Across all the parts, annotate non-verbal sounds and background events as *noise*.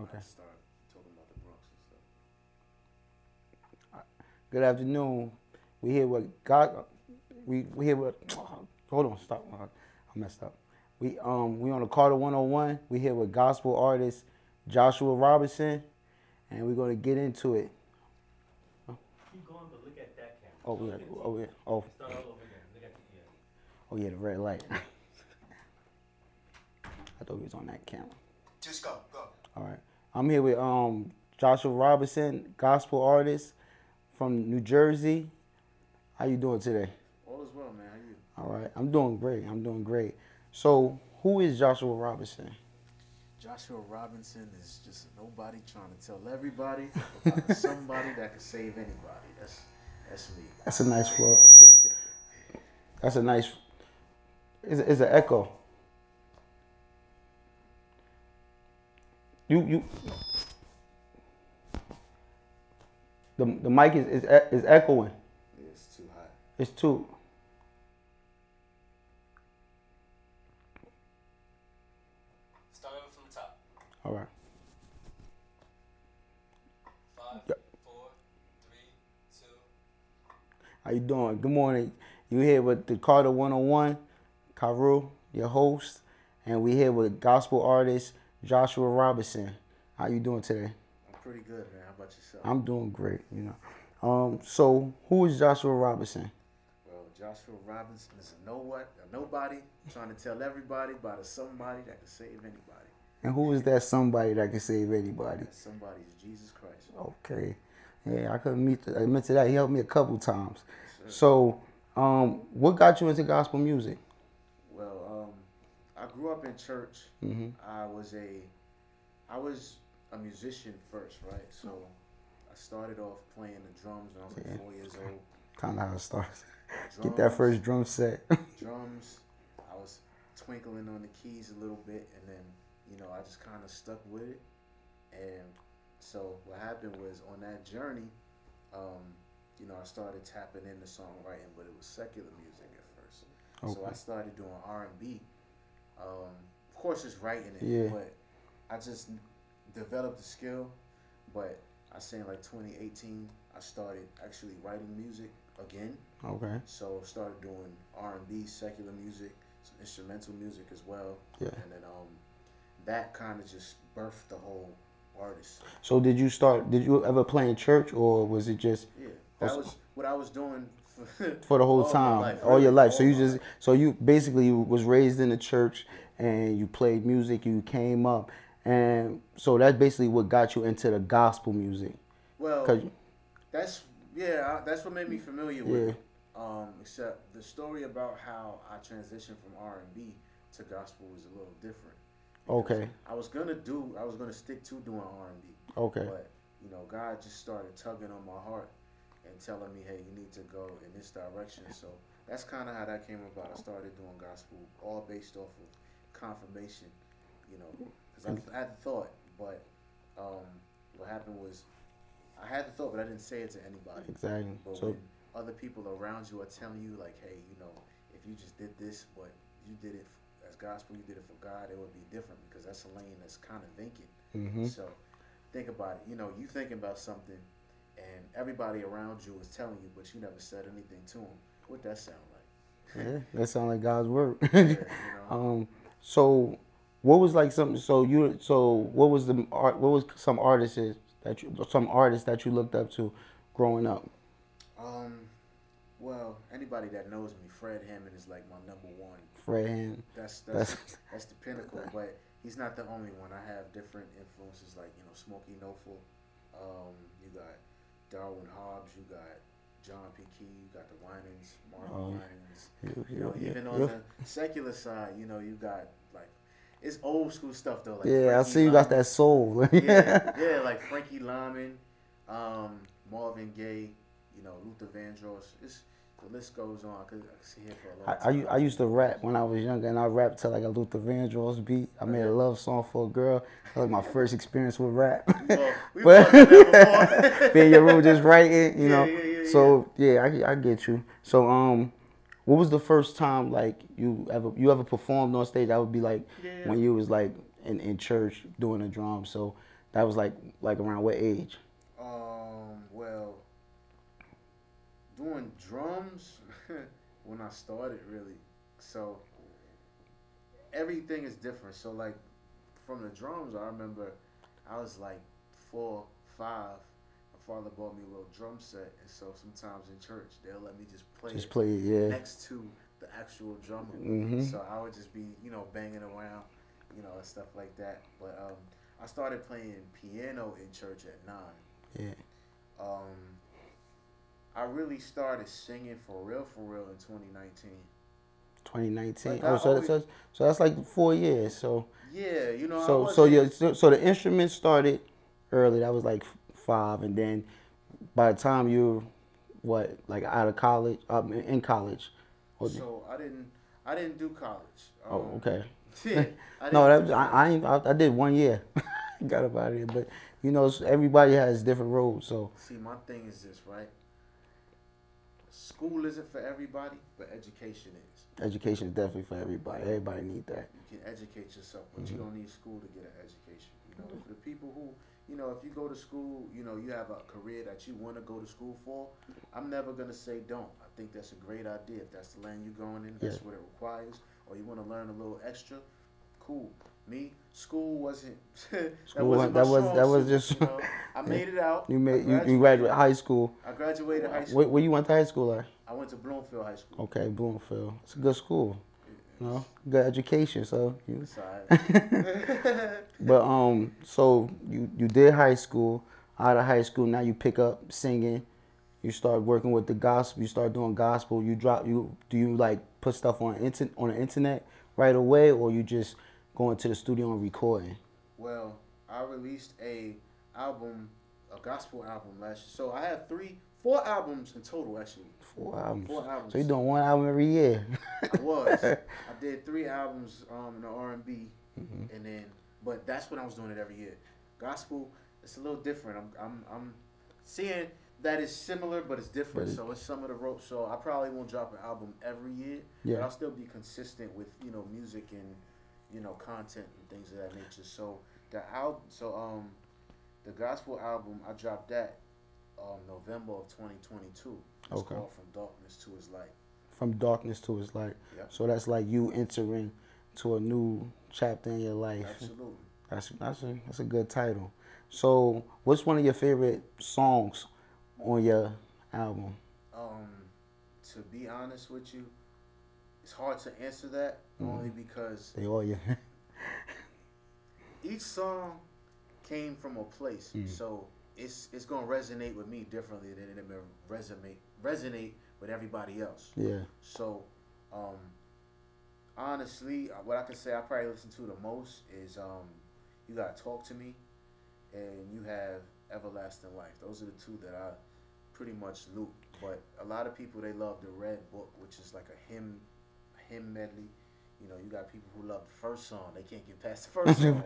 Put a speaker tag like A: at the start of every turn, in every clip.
A: Okay.
B: I start talking about the Bronx and stuff.
A: Good afternoon. We here with God. We we here with. *tsk* hold on, stop. I messed up. We um we on the Carter 101. We here with gospel artist Joshua Robinson, and we're gonna get into it.
C: Keep going, but look at that camera.
A: Oh yeah. Oh yeah. Oh
C: Start all over again. Look at the end.
A: oh yeah. The red light. *laughs* I thought he was on that camera.
B: Just go, go.
A: All right. I'm here with um Joshua Robinson, gospel artist from New Jersey. How you doing today?
B: All is well, man. How you?
A: All right. I'm doing great. I'm doing great. So, who is Joshua Robinson?
B: Joshua Robinson is just nobody trying to tell everybody about *laughs* somebody that can save anybody. That's that's me.
A: That's a nice floor. That's a nice. It's, it's an echo. You you. The the mic is is, e- is echoing.
B: It's too hot.
A: It's too.
C: Start over from the top.
A: All right.
C: Five,
A: Yep.
C: four, three, two.
A: How you doing? Good morning. You here with the Carter 101, Kahru, your host, and we here with gospel artist Joshua Robinson. How you doing today?
B: I'm pretty good, man. How about yourself?
A: I'm doing great, you know. Um, so who is Joshua Robinson?
B: well, Joshua Robinson is a know what, a nobody trying to tell everybody about a somebody that can save anybody.
A: And who is that somebody that can save anybody?
B: That somebody is Jesus Christ.
A: Okay. Yeah, I couldn't meet the, admit to that. He helped me a couple times. So, um, what got you into gospel music?
B: I grew up in church.
A: hmm
B: I was a, I was a musician first, right? So I started off playing the drums when I was like
A: Yeah.
B: four years old.
A: Kind of how it starts.
B: Drums,
A: Get that first drum set. *laughs*
B: drums. I was twinkling on the keys a little bit, and then you know I just kind of stuck with it. And so what happened was on that journey, um, you know, I started tapping into songwriting, but it was secular music at first. Okay. So I started doing R and B. Um, of course, just writing it,
A: Yeah.
B: but I just developed the skill. But I say in like 2018, I started actually writing music again.
A: okay.
B: So started doing R and B, secular music, some instrumental music as well.
A: Yeah.
B: And then um, that kind of just birthed the whole artist.
A: So did you start? Did you ever play in church, or was it just
B: Yeah, that was what I was doing for,
A: the whole
B: all
A: time,
B: life,
A: all your
B: really,
A: life? So you just
B: life.
A: so you basically was raised in the church, and you played music. You came up, and so that's basically what got you into the gospel music.
B: well,
A: Cause
B: that's yeah, I- that's what made me familiar
A: yeah,
B: with it. Um, except the story about how I transitioned from R and B to gospel was a little different.
A: Okay.
B: I was gonna do, I was gonna stick to doing R and B,
A: okay,
B: but you know, God just started tugging on my heart and telling me, "Hey, you need to go in this direction." So that's kind of how that came about. I started doing gospel, all based off of confirmation, you know, because I, I had thought, but um, what happened was I had the thought, but I didn't say it to anybody.
A: exactly.
B: But
A: So
B: when other people around you are telling you, like, hey, you know, if you just did this, but you did it as gospel, you did it for God, it would be different because that's a lane that's kind of vacant.
A: hmm
B: So think about it. You know, you thinking about something, and everybody around you is telling you, but you never said anything to them. What that sound like?
A: yeah, that sounds like God's work. *laughs*
B: Yeah, you know?
A: um, so what was like something? So you so what was the art? What was some artists that you some artists that you looked up to growing up?
B: Um, well, anybody that knows me, Fred Hammond is like my number one.
A: Fred Hammond.
B: That's that's
A: That's
B: that's the pinnacle. *laughs* But he's not the only one. I have different influences like you know Smokie Norful. Um, you got Darwin Hobbs. You got John P. Kee. You got the Winans, Marvin
A: Oh,
B: Winans.
A: you,
B: know, even on the secular side, you know, you got like it's old school stuff though. Like
A: yeah, I
B: Frankie
A: see you got that soul. *laughs*
B: yeah, yeah, like Frankie Lymon, um, Marvin Gaye, you know, Luther Vandross. It's the list goes on. I could, I sit here for a long
A: I, I,
B: time.
A: u- I used to rap when I was younger, and I rapped to like a Luther Vandross beat. I made a love song for a girl. That was my first experience with rap.
B: Well, we *laughs*
A: but
B: both did that before.
A: be in your room just writing, you
B: Yeah,
A: know.
B: yeah, yeah,
A: so yeah, I, I get you. So um, what was the first time like you ever you ever performed on stage? That would be like
B: Yeah.
A: when you was like in, in church doing a drum. So That was like like around what age?
B: Um, well, doing drums *laughs* when I started really. So everything is different. So like from the drums, I remember I was like four, five. My father bought me a little drum set, and so sometimes in church they'll let me just play
A: Just play it, yeah.
B: next to the actual drummer.
A: Mhm.
B: So I would just be, you know, banging around, you know, and stuff like that. But um, I started playing piano in church at nine.
A: Yeah.
B: Um, I really started singing for real, for real in 2019.
A: 2019.
B: Like,
A: oh, so
B: always-
A: that's so that's like four years. So
B: Yeah, you know.
A: So so yeah. So, so the instrument started early. That was like five, and then by the time you, what like out of college, um, in college.
B: So I didn't, I didn't do college.
A: oh,
B: Um,
A: okay. *laughs*
B: Yeah, *laughs*
A: No, that
B: was,
A: I I, I I did one year. *laughs* Got up out of here, but you know everybody has different roads. So
B: See, my thing is this, right? School isn't for everybody, but education is.
A: education is definitely for everybody. Everybody need that.
B: You can educate yourself, but you
A: Mhm.
B: don't need school to get an education. You know, for the people who, you know, if you go to school, you know, you have a career that you want to go to school for. I'm never gonna say don't. I think that's a great idea. If that's the lane you're going in, that's what it requires, or you want to learn a little extra, cool. Me, school wasn't. *laughs* that
A: School
B: wasn't
A: that was- that was just-
B: You know? I *laughs* made it out.
A: You made you, you
B: graduated.
A: high school.
B: I graduated high school.
A: Where, where you went to high school at?
B: I went to Bloomfield High School.
A: Okay, Bloomfield. It's a good school. You know, good education. So you.
B: It's. *laughs*
A: But um, so you you did high school. Out of high school, now you pick up singing. You start working with the gospel. You start doing gospel. You drop you. Do you like put stuff on inter, on the internet right away, or you just go to the studio and recording?
B: Well, I released a album, a gospel album last year. So I have three, four albums in total actually.
A: Four albums.
B: Four albums.
A: So you're doing one album every year.
B: I was. *laughs* I did three albums um, in the R and B,
A: Mhm.
B: and then, but that's when I was doing it every year. Gospel, it's a little different. I'm, I'm, I'm seeing that it's similar, but it's different.
A: But it-
B: so it's some of the ropes. So I probably won't drop an album every year,
A: yeah.
B: but I'll still be consistent with you know music and you know content and things of that nature. So the album, so um, the gospel album, I dropped that um November of 2022. It's
A: Okay.
B: called From Darkness to His Light.
A: From darkness to his light.
B: Yeah.
A: So that's like you entering to a new chapter in your life.
B: Absolutely.
A: That's that's a that's a good title. So, what's one of your favorite songs on your album?
B: Um, to be honest with you, it's hard to answer that
A: Mhm.
B: only because
A: They all your *laughs*
B: each song came from a place,
A: Mhm.
B: so it's it's gonna resonate with me differently than it may resonate resonate with everybody else.
A: yeah.
B: So, um, honestly, uh, what I can say I probably listen to the most is um, you got to "Talk to Me," and you have "Everlasting Life." Those are the two that I pretty much loop. But a lot of people they love the Red Book, which is like a hymn hymn medley. You know, you got people who love the first song; they can't get past the *laughs* first song.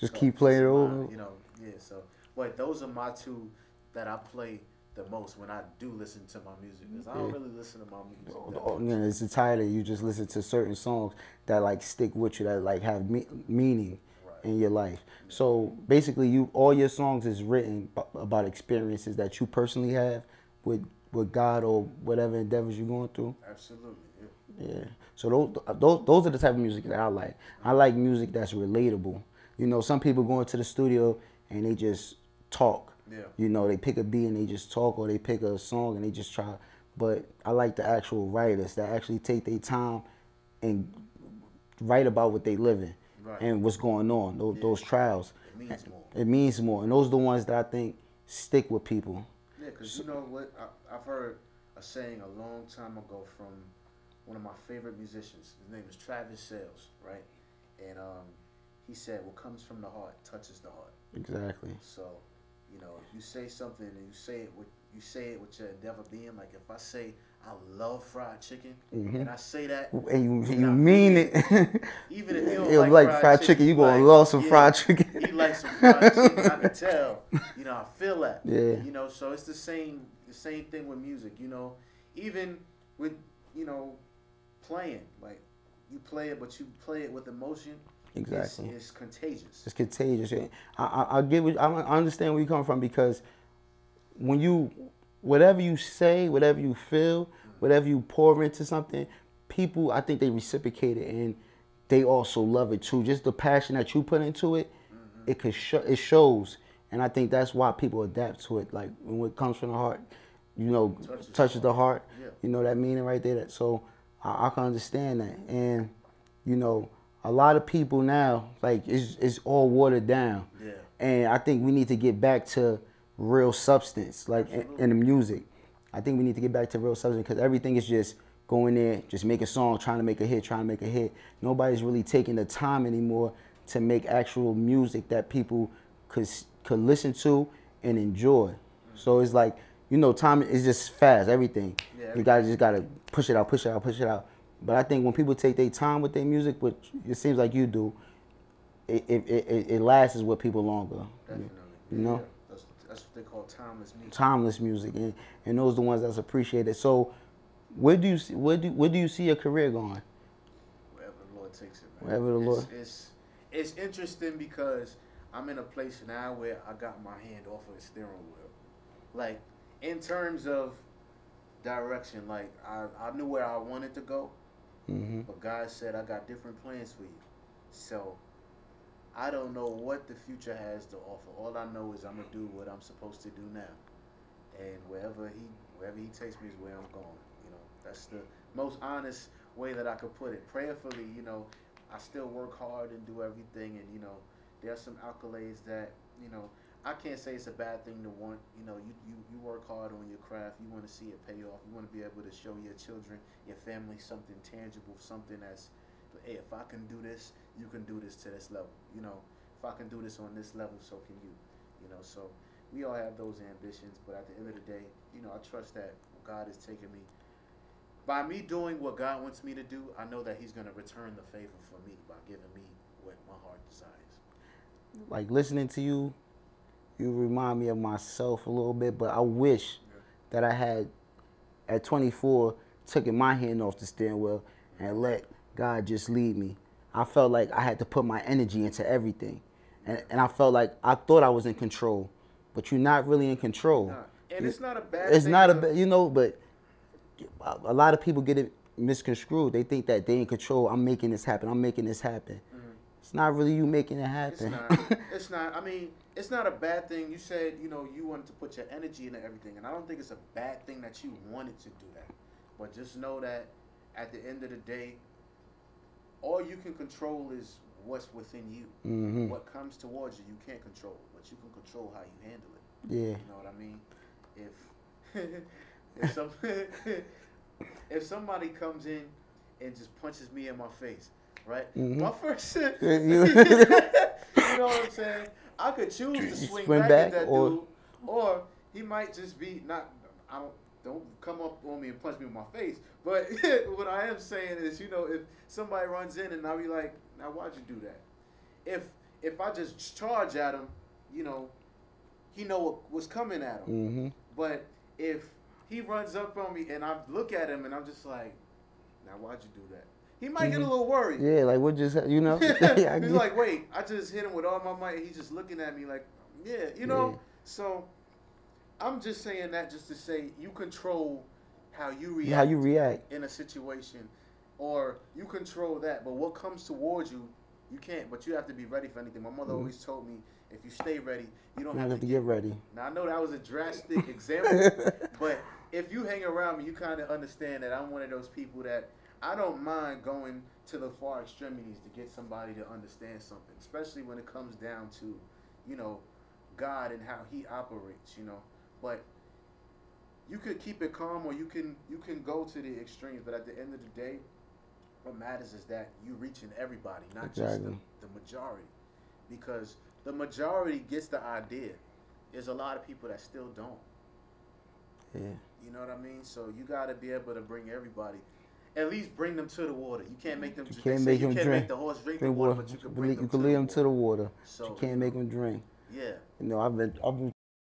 A: Just
B: So
A: keep playing it over.
B: You know, yeah. So, but those are my two that I play the most when I do listen to my music. Cause I don't
A: Yeah.
B: really listen to my music.
A: Oh, yeah, oh, it's a title. You just listen to certain songs that like stick with you, that like have me- meaning
B: Right.
A: in your life. So basically, you all your songs is written b- about experiences that you personally have with with God or whatever endeavors you're going through.
B: Absolutely. Yeah.
A: So those, those those are the type of music that I like. I like music that's relatable. You know, some people go into the studio and they just talk.
B: Yeah.
A: You know, they pick a beat and they just talk, or they pick a song and they just try. But I like the actual writers that actually take their time and write about what they living
B: Right.
A: and what's going on. Those,
B: Yeah.
A: those trials.
B: It means more.
A: It means more, and those are the ones that I think stick with people.
B: Yeah, because you know what? I, I've heard a saying a long time ago from one of my favorite musicians. His name is Travis Sayles, right? And um, he said, "What comes from the heart touches the heart."
A: Exactly.
B: So, you know, if you say something and you say it with you say it with your endeavor being like, if I say I love fried chicken,
A: Mhm.
B: and I say that,
A: And you,
B: And
A: you mean it. *laughs*
B: even if you don't like,
A: like
B: fried,
A: fried
B: chicken,
A: chicken, you gonna
B: like,
A: love some
B: yeah,
A: fried chicken.
B: He likes some fried chicken. I can tell. *laughs* You know, I feel that.
A: Yeah.
B: You know, so it's the same the same thing with music. You know, even with you know playing like you play it, but you play it with emotion.
A: Exactly.
B: It's, it's contagious.
A: It's contagious. I, I, I get what I understand where you come from because when you, whatever you say, whatever you feel, whatever you pour into something, people I think they reciprocate it and they also love it too. Just the passion that you put into it, mm-hmm. it could show, it shows, and I think that's why people adapt to it. Like when it comes from the heart, you know,
B: Touches
A: touches,
B: the
A: the heart.
B: Yeah.
A: You know that meaning right there. That so I, I can understand that, and you know, a lot of people now like it's it's all watered down.
B: Yeah.
A: And I think we need to get back to real substance, like in, in the music. I think we need to get back to real substance because everything is just going there, just make a song, trying to make a hit, trying to make a hit. Nobody's really taking the time anymore to make actual music that people could could listen to and enjoy. So it's like you know, time is just fast. Everything
B: Yeah,
A: you gotta just gotta push it out, push it out, push it out. But I think when people take their time with their music, which it seems like you do, it it, it, it- it lasts with people longer.
B: Definitely.
A: You know?
B: Yeah. That's, that's what they call timeless music.
A: timeless music, and, and those are the ones that's appreciated. So, where do you see, where do where do you see your career going?
B: Wherever the Lord takes it, man.
A: Wherever the
B: it's,
A: Lord-
B: It's, it's interesting because I'm in a place now where I got my hand off of the steering wheel. Like, in terms of direction, like, I, I knew where I wanted to go,
A: hmm
B: but God said, I got different plans for you. So, I don't know what the future has to offer. All I know is I'm going to do what I'm supposed to do now. And wherever he wherever he takes me is where I'm going. You know, that's the most honest way that I could put it. Prayerfully, you know, I still work hard and do everything, and you know, there are some accolades that you know I can't say it's a bad thing to want. You know, you you, you work hard on your craft. You want to see it pay off. You want to be able to show your children, your family, something tangible, something that's, hey, if I can do this, you can do this to this level. You know, if I can do this on this level, so can you. You know, so we all have those ambitions, but at the end of the day, you know, I trust that God is taking me. By me doing what God wants me to do, I know that He's going to return the favor for me by giving me what my heart desires.
A: Like listening to you, you remind me of myself a little bit. But I wish that I had at 24 taken my hand off the steering wheel and let God just lead me. I felt like I had to put my energy into everything, and and I felt like I thought I was in control, but you're not really in control.
B: Nah, And it's not a bad.
A: it's not a
B: to-
A: ba- you know but a a lot of people get it misconstrued they think that they in control i'm making this happen i'm making this happen it's not really you making it
B: Mm-hmm. It's
A: happen
B: not. *laughs* It's not. I mean, it's not a bad thing. You said, you know, you wanted to put your energy into everything, and I don't think it's a bad thing that you wanted to do that. But just know that at the end of the day, all you can control is what's within you.
A: hmm
B: What comes towards you, you can't control, but you can control how you handle it.
A: yeah
B: You know what I mean? If *laughs* if some *laughs* if somebody comes in and just punches me in my face, right?
A: Mhm.
B: My first, *laughs*
A: You-
B: know what I'm saying? I could choose to swing,
A: Swing
B: back,
A: back
B: at that
A: or-
B: dude, or he might just be not. I don't don't come up on me and punch me in my face. But *laughs* what I am saying is, you know, if somebody runs in and I'll be like, now why'd you do that? If if I just charge at him, you know, he know what was coming at him.
A: hmm
B: But if he runs up on me and I look at him and I'm just like, now why'd you do that? He might get a little worried.
A: Mm-hmm. yeah like what just you know *laughs* *laughs* Yeah,
B: he's like, wait, I just hit him with all my might. and He's just looking at me like, yeah, you know.
A: Yeah.
B: So I'm just saying that just to say you control how you react
A: how you react
B: in a situation, or you control that. But what comes towards you, you can't. But you have to be ready for anything. My mother
A: Mhm.
B: always told me, if you stay ready, you don't
A: you
B: have,
A: have
B: to
A: to get ready
B: now I know that was a drastic *laughs* example, but if you hang around me, you kind of understand that I'm one of those people that I don't mind going to the far extremities to get somebody to understand something, especially when it comes down to, you know, God and how He operates. You know, but you could keep it calm or you can you can go to the extremes. But at the end of the day, what matters is that you reaching everybody, not just the, the majority, because the majority gets the idea. There's a lot of people that still don't.
A: yeah
B: You know what I mean? So you got to be able to bring everybody, at least bring them to the water. You can't make them.
A: You can't make
B: you
A: them
B: can't
A: drink.
B: make the horse drink, the water,
A: water.
B: but you can bring
A: can
B: them
A: you can lead
B: the
A: them to the water
B: So
A: you can't make them drink
B: Yeah,
A: you know i've been i've been